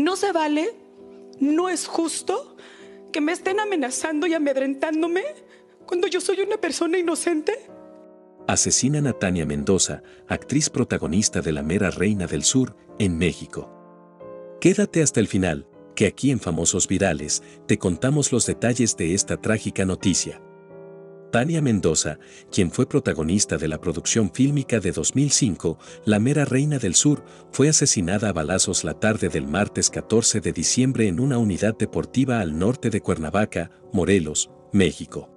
No se vale, no es justo que me estén amenazando y amedrentándome cuando yo soy una persona inocente. Asesinan a Tania Mendoza, actriz protagonista de La Mera Reina del Sur, en México. Quédate hasta el final, que aquí en Famosos Virales te contamos los detalles de esta trágica noticia. Tania Mendoza, quien fue protagonista de la producción fílmica de 2005, La Mera Reina del Sur, fue asesinada a balazos la tarde del martes 14 de diciembre en una unidad deportiva al norte de Cuernavaca, Morelos, México.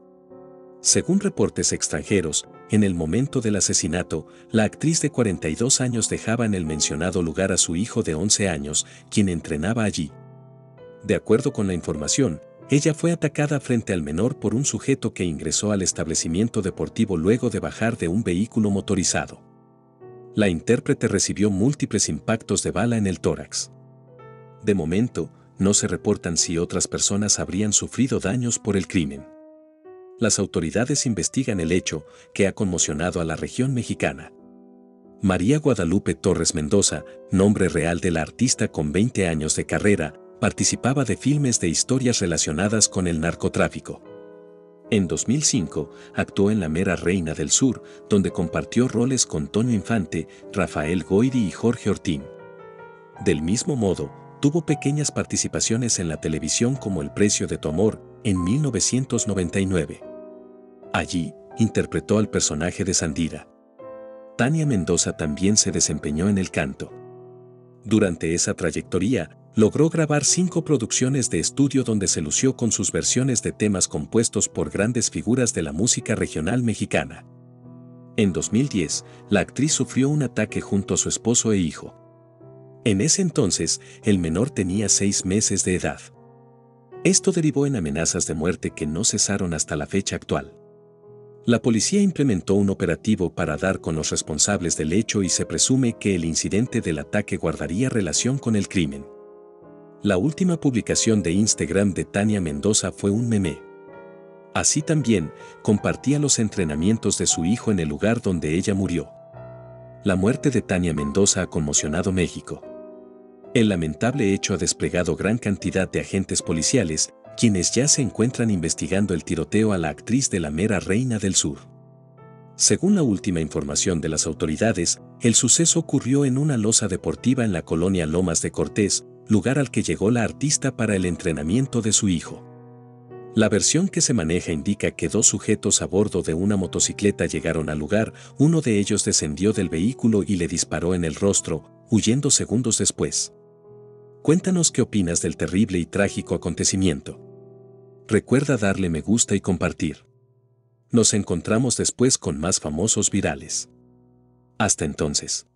Según reportes extranjeros, en el momento del asesinato, la actriz de 42 años dejaba en el mencionado lugar a su hijo de 11 años, quien entrenaba allí. De acuerdo con la información, ella fue atacada frente al menor por un sujeto que ingresó al establecimiento deportivo luego de bajar de un vehículo motorizado. La intérprete recibió múltiples impactos de bala en el tórax. De momento, no se reportan si otras personas habrían sufrido daños por el crimen. Las autoridades investigan el hecho que ha conmocionado a la región mexicana. María Guadalupe Torres Mendoza, nombre real de la artista con 20 años de carrera, participaba de filmes de historias relacionadas con el narcotráfico. En 2005, actuó en La Mera Reina del Sur, donde compartió roles con Toño Infante, Rafael Goiri y Jorge Ortín. Del mismo modo, tuvo pequeñas participaciones en la televisión como El Precio de tu Amor, en 1999. Allí, interpretó al personaje de Sandira. Tania Mendoza también se desempeñó en el canto. Durante esa trayectoria, logró grabar cinco producciones de estudio donde se lució con sus versiones de temas compuestos por grandes figuras de la música regional mexicana. En 2010, la actriz sufrió un ataque junto a su esposo e hijo. En ese entonces, el menor tenía seis meses de edad. Esto derivó en amenazas de muerte que no cesaron hasta la fecha actual. La policía implementó un operativo para dar con los responsables del hecho y se presume que el incidente del ataque guardaría relación con el crimen. La última publicación de Instagram de Tania Mendoza fue un meme. Así también, compartía los entrenamientos de su hijo en el lugar donde ella murió. La muerte de Tania Mendoza ha conmocionado México. El lamentable hecho ha desplegado gran cantidad de agentes policiales, quienes ya se encuentran investigando el tiroteo a la actriz de la mera Reina del Sur. Según la última información de las autoridades, el suceso ocurrió en una losa deportiva en la colonia Lomas de Cortés, lugar al que llegó la artista para el entrenamiento de su hijo. La versión que se maneja indica que dos sujetos a bordo de una motocicleta llegaron al lugar, uno de ellos descendió del vehículo y le disparó en el rostro, huyendo segundos después. Cuéntanos qué opinas del terrible y trágico acontecimiento. Recuerda darle me gusta y compartir. Nos encontramos después con más famosos virales. Hasta entonces.